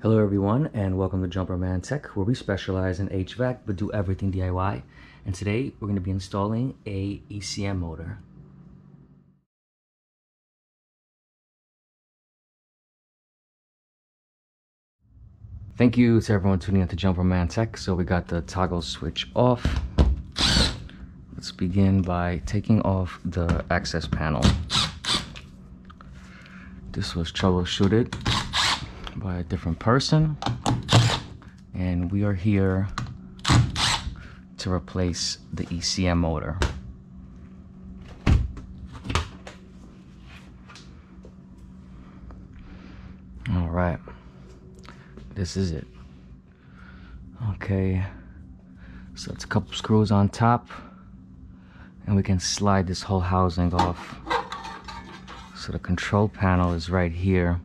Hello everyone and welcome to Jumperman Tech where we specialize in HVAC but do everything DIY and today we're going to be installing a ECM motor. Thank you to everyone tuning in to Jumperman Tech. So we got the toggle switch off. Let's begin by taking off the access panel. This was troubleshooted by a different person and we are here to replace the ECM motor. All right, this is it. Okay, so it's a couple screws on top and we can slide this whole housing off. So the control panel is right here.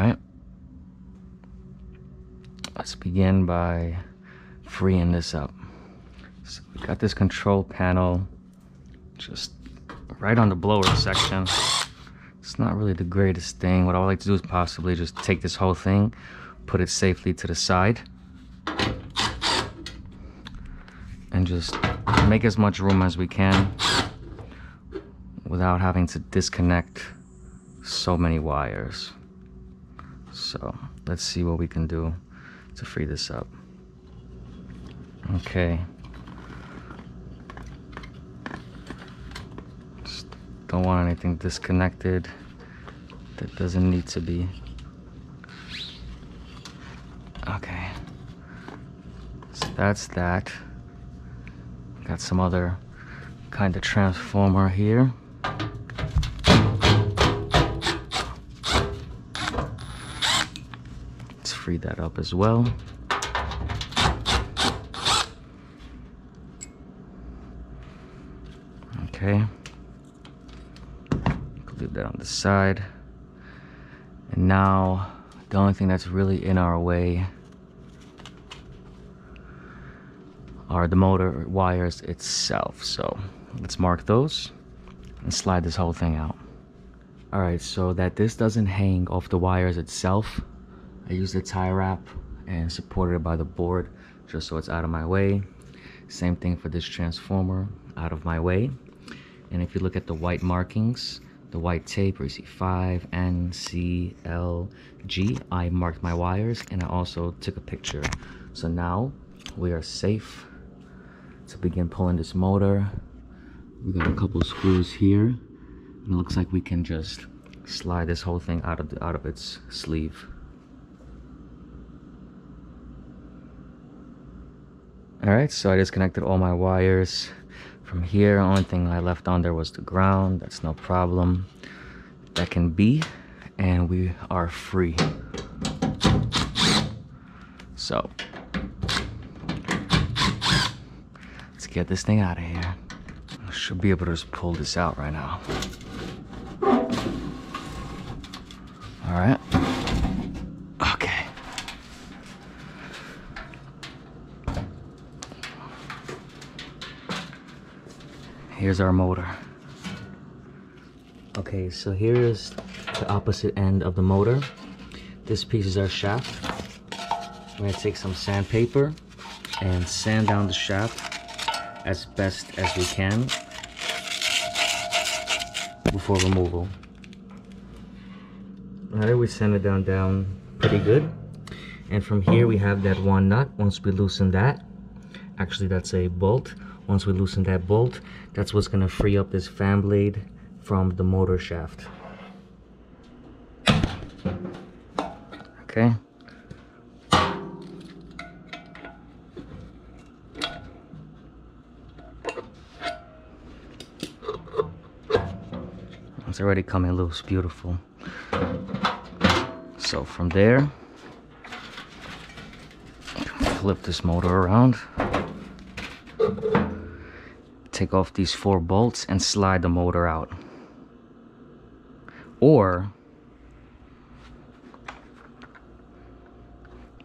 Alright. Let's begin by freeing this up. So we got this control panel just right on the blower section. It's not really the greatest thing. What I would like to do is possibly just take this whole thing, put it safely to the side. And just make as much room as we can without having to disconnect so many wires. So let's see what we can do to free this up. Okay. Just don't want anything disconnected that doesn't need to be. Okay. So that's that. Got some other kind of transformer here. Let's free that up as well. Okay. Leave that on the side. And now, the only thing that's really in our way are the motor wires itself. So let's mark those and slide this whole thing out. All right, so that this doesn't hang off the wires itself, I used a tie wrap and supported it by the board just so it's out of my way. Same thing for this transformer, out of my way. And if you look at the white markings, the white tape where you see 5, N, C, L, G, I marked my wires and I also took a picture. So now we are safe to begin pulling this motor. We got a couple screws here. And it looks like we can just slide this whole thing out of the, out of its sleeve. Alright, so I disconnected all my wires from here. Only thing I left on there was the ground. That's no problem. That can be. And we are free. So, let's get this thing out of here. I should be able to just pull this out right now. Alright. Here's our motor. Okay, so here's the opposite end of the motor. This piece is our shaft. We're gonna take some sandpaper and sand down the shaft as best as we can before removal. Alright, we sand it down down pretty good. And from here we have that one nut. Once we loosen that, actually that's a bolt. Once we loosen that bolt, that's what's gonna free up this fan blade from the motor shaft. Okay. It's already coming loose, beautiful. So from there, flip this motor around. Take off these four bolts and slide the motor out. Or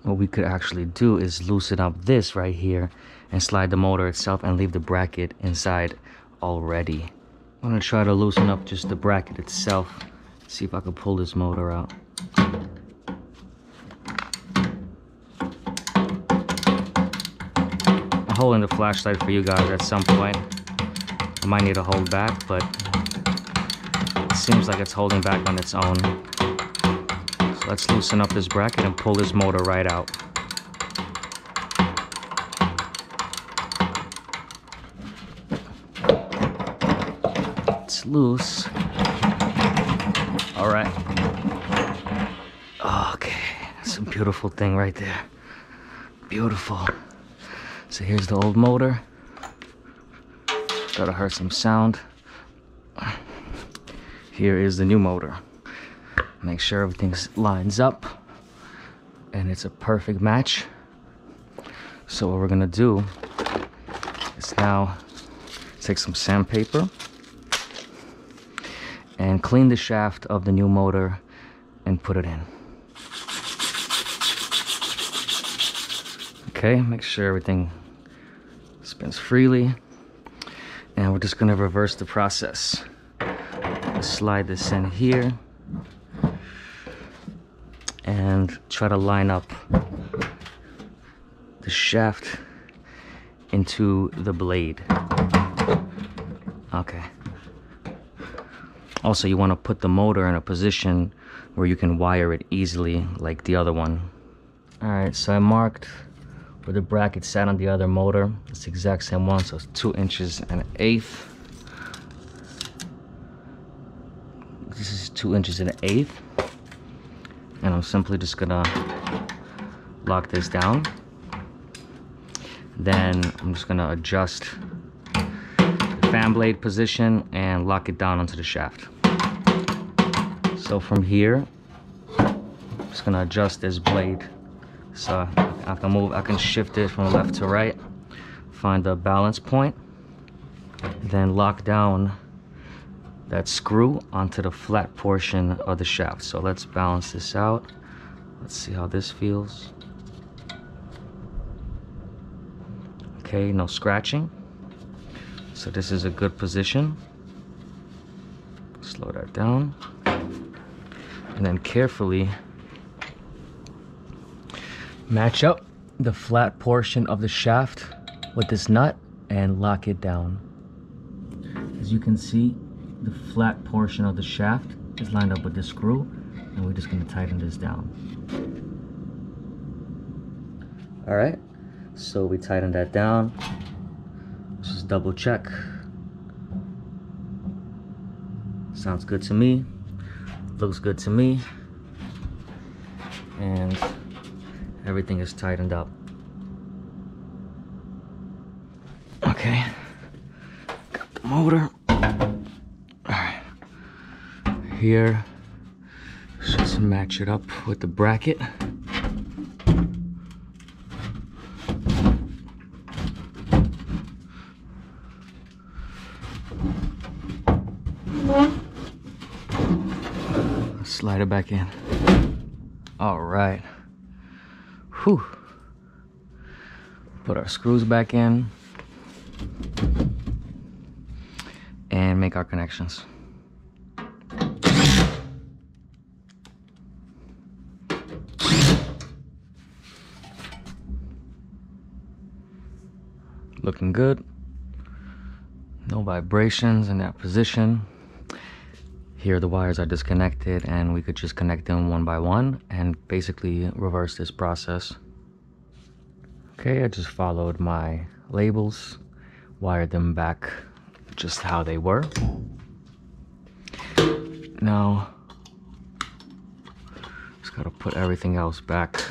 what we could actually do is loosen up this right here and slide the motor itself and leave the bracket inside already. I'm gonna try to loosen up just the bracket itself see if I can pull this motor out. Holding the flashlight for you guys at some point. I might need to hold back, but it seems like it's holding back on its own. So let's loosen up this bracket and pull this motor right out. It's loose. All right. Okay, that's a beautiful thing right there. Beautiful. So here's the old motor. Gotta hear some sound. Here is the new motor. Make sure everything lines up and it's a perfect match. So what we're gonna do is now take some sandpaper and clean the shaft of the new motor and put it in. Okay, make sure everything spins freely. And we're just gonna reverse the process. Slide this in here and try to line up the shaft into the blade. Okay. Also, you want to put the motor in a position where you can wire it easily like the other one. Alright, so I marked where the bracket sat on the other motor. It's the exact same one, so it's two inches and an eighth. This is two inches and an eighth. And I'm simply just gonna lock this down. Then I'm just gonna adjust the fan blade position and lock it down onto the shaft. So from here, I'm just gonna adjust this blade. So I can move, I can shift it from left to right, find the balance point, then lock down that screw onto the flat portion of the shaft. So let's balance this out. Let's see how this feels. Okay, no scratching. So this is a good position. Slow that down and then carefully match up the flat portion of the shaft with this nut and lock it down. As you can see, the flat portion of the shaft is lined up with this screw and we're just going to tighten this down. All right, so we tighten that down. Just double check. Sounds good to me looks good to me and everything is tightened up. Okay. Got the motor. All right. Here. Just match it up with the bracket. Slide it back in. All right. Whew. Put our screws back in. And make our connections. Looking good. No vibrations in that position. Here the wires are disconnected and we could just connect them one by one and basically reverse this process. Okay, I just followed my labels, wired them back just how they were. Now, just gotta put everything else back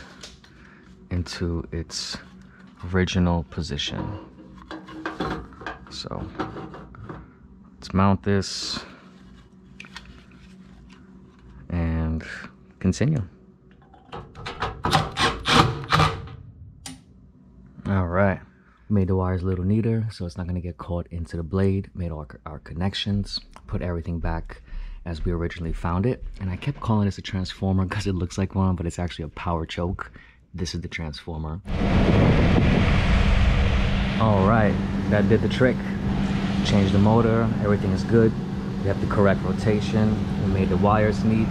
into its original position. So, let's mount this and continue. All right, made the wires a little neater so it's not gonna get caught into the blade, made all our connections, put everything back as we originally found it. And I kept calling this a transformer because it looks like one, but it's actually a power choke. This is the transformer. All right, that did the trick. Changed the motor, everything is good. We have the correct rotation. We made the wires neat.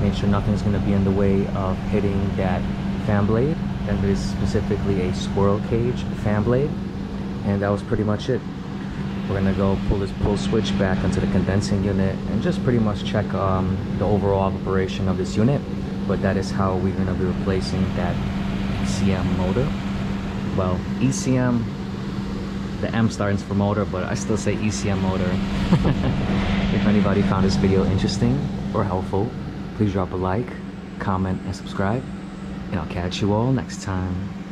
Made sure nothing's gonna be in the way of hitting that fan blade. And it is specifically a squirrel cage fan blade. And that was pretty much it. We're gonna go pull this pull switch back into the condensing unit and just pretty much check um, the overall operation of this unit. But that is how we're gonna be replacing that ECM motor. Well, ECM, the M stands for motor, but I still say ECM motor. if anybody found this video interesting or helpful, please drop a like, comment, and subscribe. And I'll catch you all next time.